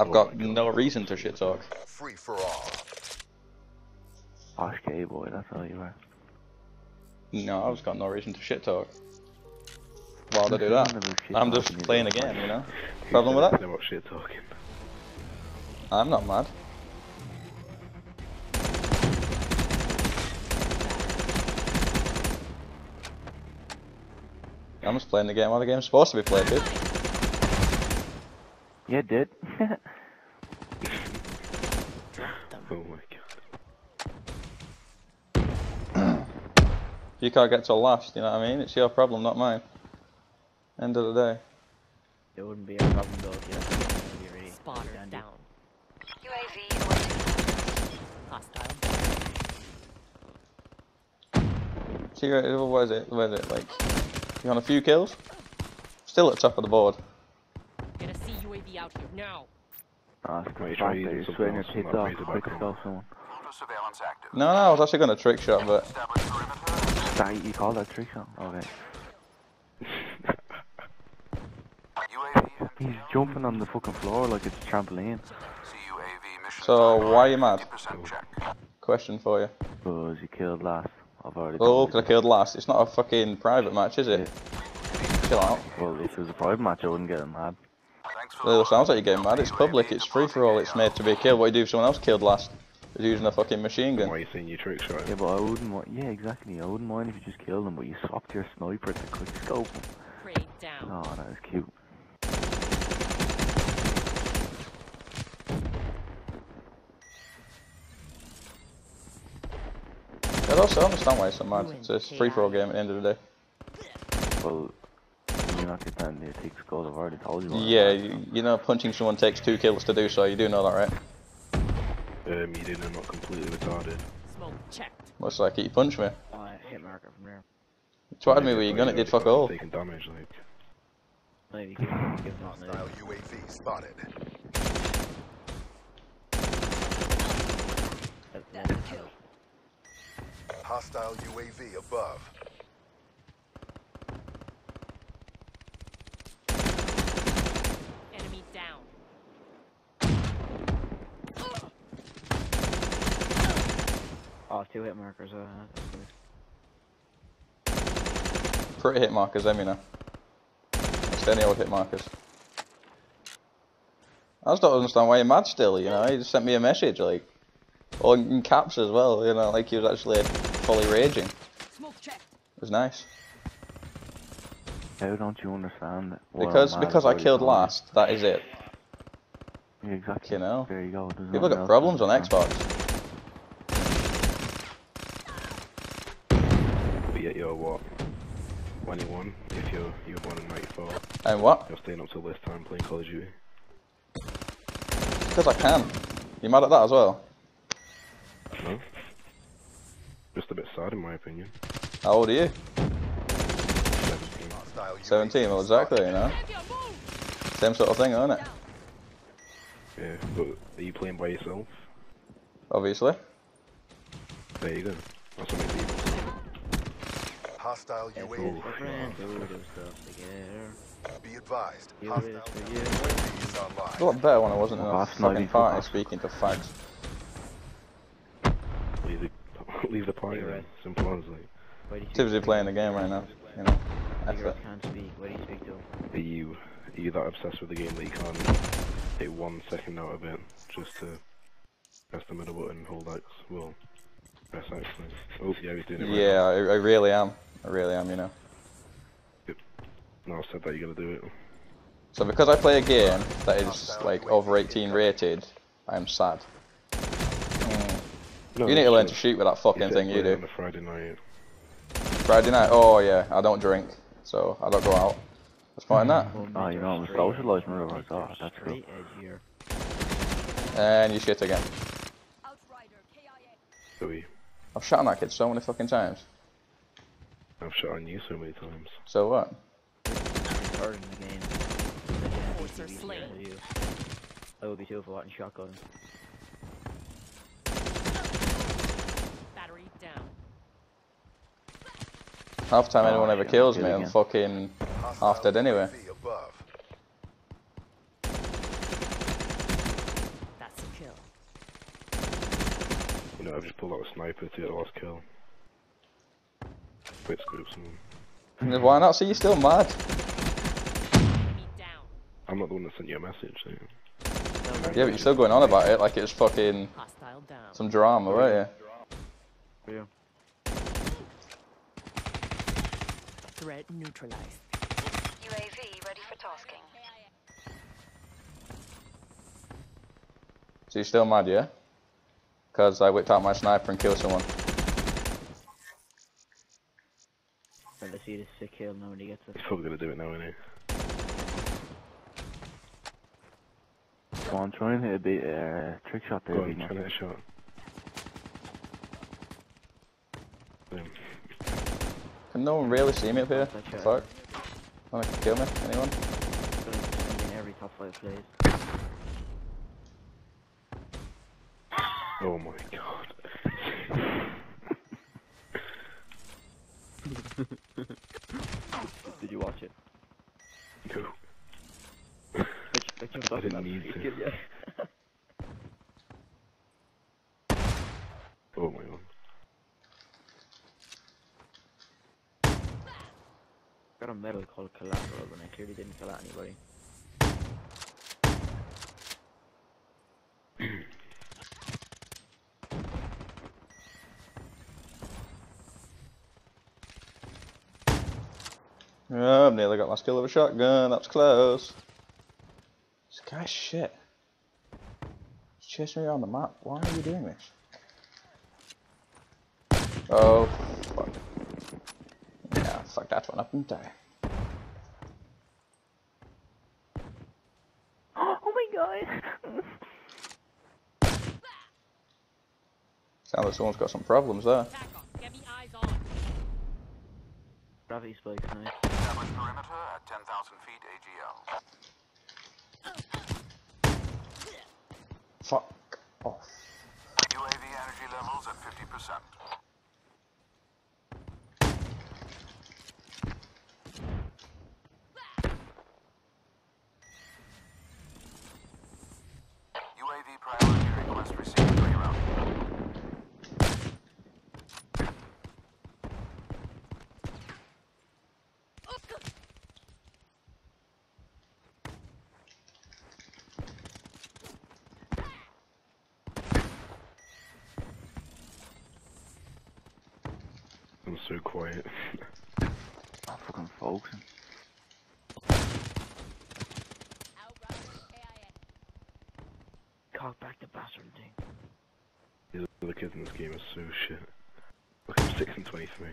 I've got my no reason to shit talk. Free for all. Posh gay boy, that's all you are. No, I've got no reason to shit talk. Why would I do that? I'm just playing a game, you know? Problem with that? About shit talking. I'm not mad. I'm just playing the game how the game's supposed to be played, dude. Yeah, it did. Oh my god. You can't get till last, you know what I mean? It's your problem, not mine. End of the day. It wouldn't be a problem though if you had to be ready. Spotter Dandy. down. UAV. Hostile. See, what is it? What is it? Like, you on a few kills? Still at the top of the board. Get out here now. Ah, it's the try using something your else, tits off quick as anymore. someone. No, no, I was actually going to trick shot, but That, you call that trick shot? Okay. He's jumping on the fucking floor like it's a trampoline. So, timeline, why you mad? question for you. Because you killed last. I've already Oh, told because I killed last. It's not a fucking private match, is it? Chill out. Well, if it was a private match, I wouldn't get mad. Thanks for it sounds like you're getting mad. It's public. It's free for all. It's made to be killed. What do you do if someone else killed last? Is using a fucking machine Why are gun. you saying you trick shot? Yeah, but I wouldn't want. Yeah, exactly. I wouldn't mind if you just killed them, but you swapped your sniper to quick scope him. Prey down. Oh, that is cute. I also understand why it's so mad. It's a free for all game at the end of the day. Well, you're not getting the take skulls. I've already told you. Yeah, I'm you, you know, punching someone takes two kills to do so. You do know that, right? Um, you didn't, I'm not completely retarded. Smoke checked. What's like you punched me? Uh, hit marker from there. You twatted me with your gun. It did fuck all. Taking damage, like. Maybe give him give him that Hostile. UAV spotted. That- that is good. Hostile UAV above. Enemy down. Oh, two hit markers. Uh. Pretty hit markers, them, you know. Just any old hit markers. I just don't understand why you're mad still, you know. He just sent me a message, like, or in caps as well, you know, like he was actually fully raging. It was nice. How don't you understand? Because because I've I already killed last, that is it. Exactly. You know. There you go. There's People got problems on. Xbox. But yet you're what? 21? If you're, you're born in 94. And what? You're staying up till this time playing Call of Duty. Because I can. You mad at that as well? No? Just a bit sad in my opinion. How old are you? 17. Hostile 17, well exactly, you know. Same sort of thing, isn't it? Yeah, but are you playing by yourself? Obviously. There you go. That's what makes it even. Hostile Let's UAV. go, friend. Do this stuff together. Be advised. Hostile this together. UAV is A lot better when I wasn't in a Last fucking night, party speaking to fags. Leave the, leave the party You're then. right. Simple as like. Why do you Too busy speak to playing the game right now. You know. That's it. can't speak. What do you speak to? Are you, are you that obsessed with the game that you can't take one second out of it just to press the middle button, and hold X? Well, press X. Like. Oh, yeah, he's doing it right Yeah, I, I really am. I really am, you know. now. Now I said that you're gonna do it. So because I play a game that is like over 18 rated, I'm sad. Mm. No, You need to learn to shoot with that fucking thing you do. On a Friday night. Friday night, oh yeah, I don't drink, so I don't go out. What's the point in that? Oh, you know, I'm socialising with her. God, that's cool. Straight edge here. And you shit again. So we, I've shot on that kid so many fucking times. I've shot on you so many times. So what? Starting the game. Slain. I will be too overwatch and shotgun. Battery down. Half time oh, anyone ever kills me, I'm fucking half dead anyway. That's a kill. You know, I've just pulled out a sniper to get the last kill. Quick scope someone. Why not? See, you're still mad. I'm not the one that sent you a message, so Yeah, but you're still going on about it like it's fucking some drama, right? For you. Threat neutralized. UAV ready for tasking. So you're still mad, yeah? Because I whipped out my sniper and killed someone. Trying to see this sick kill now when he gets it. he's probably gonna do it now, isn't he? Come on, try and hit a bit, uh, trick shot there, Go on, try and hit a shot. Boom. Can no one really see me up here? That's right. Fuck. Wanna kill me? Anyone? Gonna in every top five plays. Oh my god. Did you watch it? no. I, I jumped I off didn't that need free to. kill, yeah. Oh my god. Got a medal called collateral and I clearly didn't kill anybody. Oh, I've nearly got my skill of a shotgun. That's close. This guy's shit. He's chasing me around the map. Why are you doing this? Oh, fuck. Yeah, fuck that one up and die. Oh my god! Sounds like someone's got some problems there. Attack on. Get me eyes on. Gravity spikes, nice. Establish perimeter at 10,000 feet AGL. Fuck off. So quiet. I'm oh, fucking focusing. Cock back the bathroom thing. These other kids in this game are so shit. Look, I'm 6 and 23.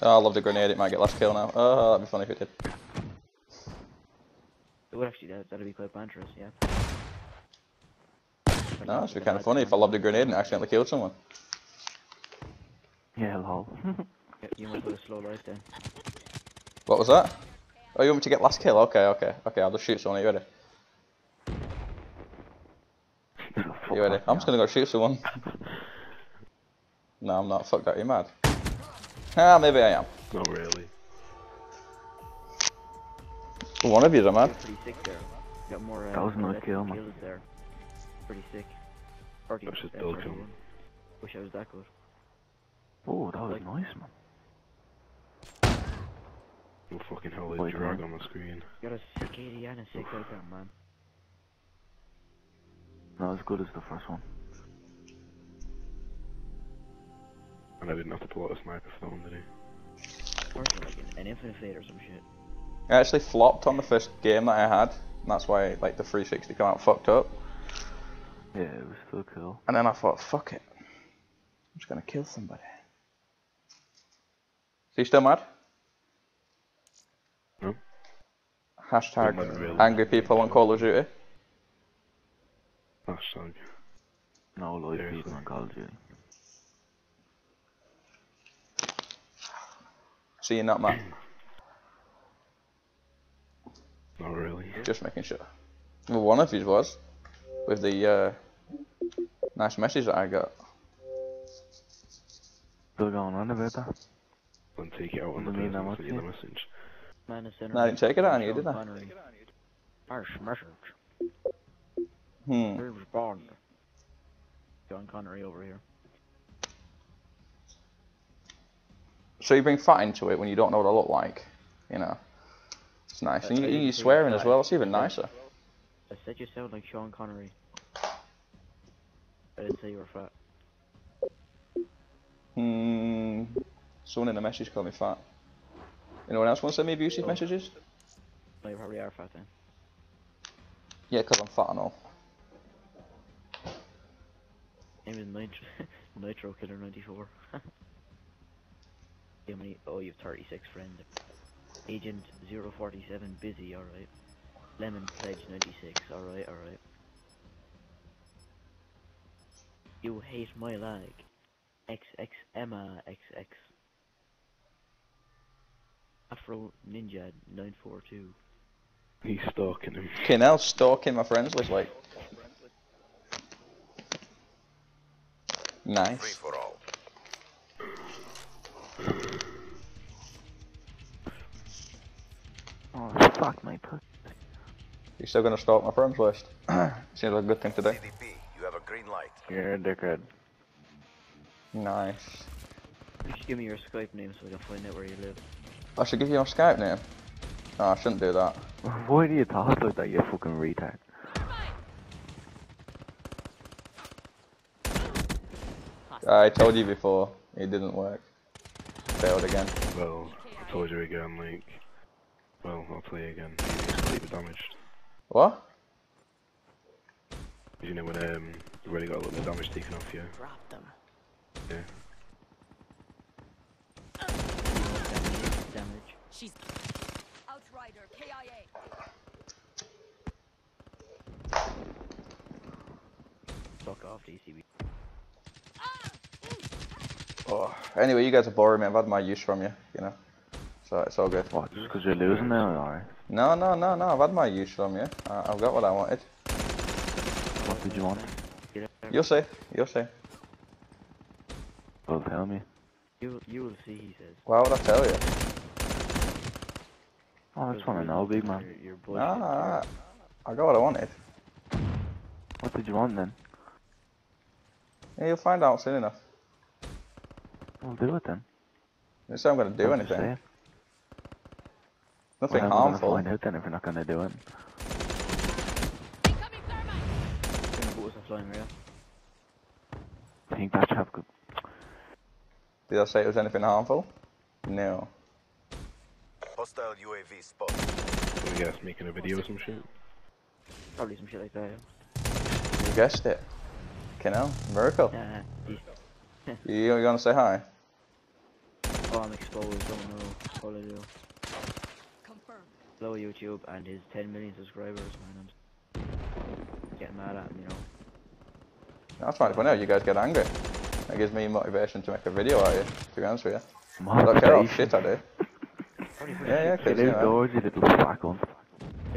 Oh, I love the grenade. It might get last kill now. Oh, that'd be funny if it did. It would actually, that, that'd be quite banterous, yeah. No, it'd be kind of funny if I lobbed a grenade and accidentally killed someone. Yeah, lol. Yeah, You might put a slow life then. What was that? Oh, you want me to get last kill? Okay, okay, okay. I'll just shoot someone. Are you ready? You ready? I'm just gonna go shoot someone. no, I'm not. Fuck that. You mad? Ah, maybe I am. Not really. One of you's a mad. You're pretty sick there. Got more, uh, That was a nice kill, man. kills there. Pretty sick. 40, That's just build 41. Wish I was that good. Oh, that was Like- nice, man. Oh fucking hell, Wait, there's drag man. on the screen. You got a sick 80 and a sick outcome, man. Not as good as the first one. And I didn't have to pull out a sniper for that one, did he? Or is like an, an infinite fade or some shit. I actually flopped on the first game that I had. And that's why like the 360 come out fucked up. Yeah, it was still cool. And then I thought, fuck it. I'm just gonna kill somebody. So you still mad? No. Hashtag really. angry people on Call of Duty. Hashtag. No live Seriously. people on Call of Duty. So you're not mad? Not really. Just making sure. Well, one of these was. With the uh, nice message that I got. Still going on about that? Don't take it out on the Doesn't mean person that that the message. Minus. No, I didn't check it on you, did I? First message. Hmm. Here's Bond. Sean Connery over here. So you bring fat into it when you don't know what I look like. You know. It's nice. And you, you swearing as well, it's even nicer. I said you sound like Sean Connery. I didn't say you were fat. Hmm. Someone in the message called me fat. Anyone else want to send me abusive Oh. messages? No, you probably are fat then. Yeah, because I'm fat and all. Name is Nitro, Nitro Killer 94. How many? Oh, you have 36 friends. Agent 047 busy, alright. Lemon Pledge 96, alright, alright. You hate my lag. XX Emma XX. Afro Ninja 942. He's stalking him. Okay, now stalking my friends list, like. Free Nice. for all. Oh, fuck my pussy. You're still gonna stalk my friends list. Seems like a good thing to do. CDP, you have a green light. You're a dickhead. Nice. Just give me your Skype name so I can find out where you live. I should give you my scout name. No, I shouldn't do that. Why do you talk like that, you fucking retard? I told you before, it didn't work. Failed again. Well, I told you again, like, well, I'll play again. You completely damaged. What? You know when um, you already got a little bit of damage taken off you. Drop them. Yeah. Damage. Damage. She's Outrider, KIA. Fuck off, DCB. Ah, oh. Anyway, you guys are boring me. I've had my use from you, you know. So it's all good. What, just because you're losing now? Alright. No, no, no, no. I've had my use from you. I I've got what I wanted. What did you want? You'll see. You'll see. Well, tell me. You, you will see, he says. Why would I tell you? Oh, I just want to know, big man. You're, you're. Nah, I got what I wanted. What did you want then? Yeah, you'll find out soon enough. We'll do it then. Didn't say I'm gonna do Don't anything. Nothing well, how am I harmful. gonna find out then if we're not gonna do it? incoming thermite. Gonna put us a flying rail. I think that chap could. Did I say it was anything harmful? No. Hostile UAV spot. I guess making a video or some shit. Probably some shit like that. yeah. You guessed it. Canal. Miracle. Nah, he's, You, you gonna say hi? oh, I'm exposed, don't know. All I do. Confirmed. Hello, YouTube, and his 10 million subscribers, man. I'm getting mad at him, you know. That's fine. But now you guys get angry. That gives me motivation to make a video out of you. To be honest with you. I don't care how shit I do. Yeah, yeah, Get because you know, you little fuck cunt.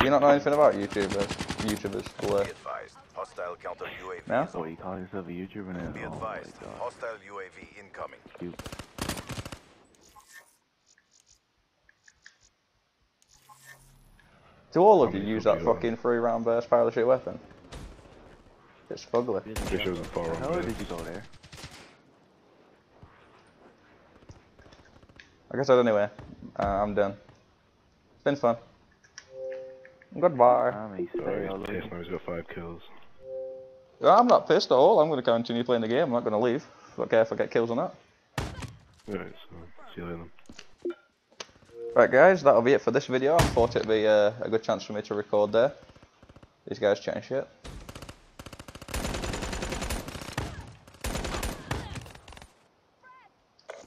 you not know anything about YouTubers. YouTubers. Well, uh, Be advised. Hostile counter UAV. No? is So on. you call yourself a YouTuber now? Be Oh advised. god. Hostile UAV incoming. You. do all of you use that fucking three round burst parachute weapon? It's fugly. He doesn't Wish I care. wasn't far How did you go there? Like I said anyway, uh, I'm done. It's been fun. Goodbye. Me, stay Sorry, all he's over. pissed now he's got five kills. I'm not pissed at all. I'm going to continue playing the game. I'm not going to leave. I don't care if I get kills or not. Alright, so see you later then. Right, guys, that'll be it for this video. I thought it'd be uh, a good chance for me to record there. These guys change shit.